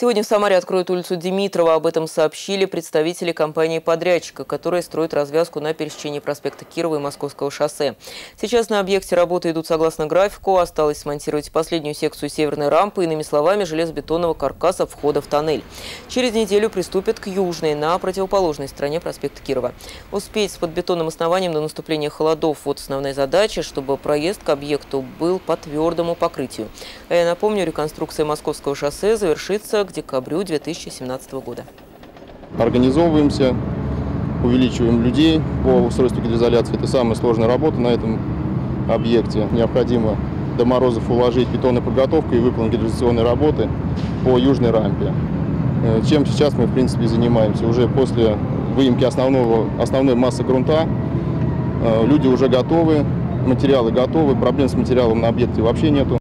Сегодня в Самаре откроют улицу Димитрова. Об этом сообщили представители компании-подрядчика, которая строит развязку на пересечении проспекта Кирова и Московского шоссе. Сейчас на объекте работы идут согласно графику. Осталось смонтировать последнюю секцию северной рампы, иными словами, железобетонного каркаса входа в тоннель. Через неделю приступят к южной, на противоположной стороне проспекта Кирова. Успеть с подбетонным основанием до наступления холодов – вот основная задача, чтобы проезд к объекту был по твердому покрытию. А я напомню, реконструкция Московского шоссе завершится к декабрю 2017 года. Организовываемся, увеличиваем людей по устройству гидроизоляции. Это самая сложная работа на этом объекте. Необходимо до морозов уложить бетонную подготовку и выполнить гидроизоляционные работы по южной рампе. Э, чем сейчас мы, в принципе, занимаемся. Уже после выемки основного, основной массы грунта э, люди уже готовы, материалы готовы, проблем с материалом на объекте вообще нету.